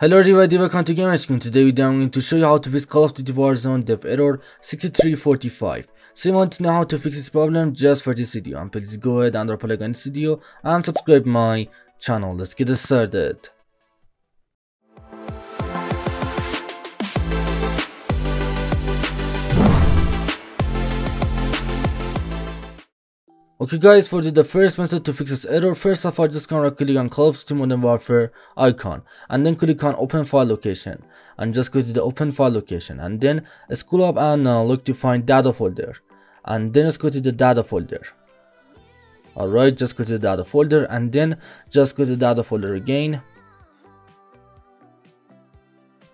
Hello everybody, welcome to Gamer Screen. Today I'm going to show you how to fix Call of Duty Warzone dev error 6345. So you want to know how to fix this problem just for this video and please go ahead and drop a like on this video and subscribe my channel. Let's get started. Okay guys, for the, first method to fix this error, first of all just gonna click on Call of Duty Modern Warfare icon and then click on open file location and just go to the open file location and then scroll up and uh, look to find data folder and then just go to the data folder. Alright, just go to the data folder and then just go to the data folder again.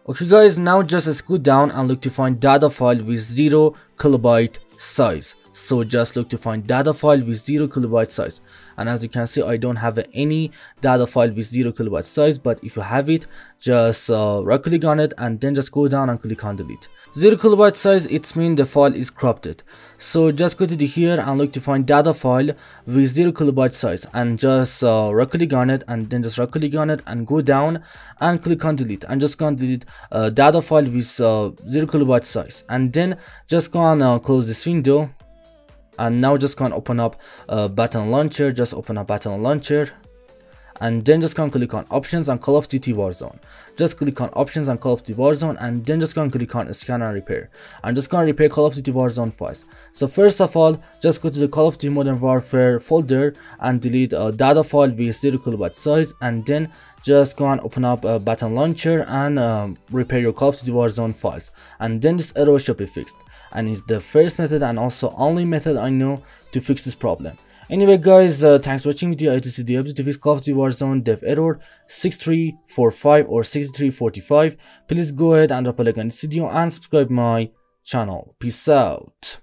Okay guys, now just scroll down and look to find data file with 0 kilobyte size so just look to find data file with 0 kilobyte size. And as you can see i don't have any data file with 0 kilobyte size but if you have it just uh, right click on it and then just go down and click on delete. 0 kilobyte size it means the file is corrupted. So just go to the here and look to find data file with 0 kilobyte size and just uh, right click on it and then just right click on it and go down and click on delete. And just go on delete uh, data file with uh, 0 kilobyte size. And then just go on uh, close this window and now just can open up a Battle.net launcher just open up Battle.net launcher. And then just can click on options and call of duty warzone. Just click on options and call of duty warzone and then just can click on scan and repair. And just gonna repair call of duty warzone files. So first of all just go to the call of duty modern warfare folder and delete a data file with 0 kilobyte size. And then just go and open up a Battle.net launcher and um, repair your call of duty warzone files. And then this error should be fixed and it's the first method and also only method i know to fix this problem Anyway guys, uh, thanks for watching video. I to see the update to fix Call of Duty Warzone dev error 6345 or 6345. Please go ahead and drop a like on this video and subscribe my channel. Peace out.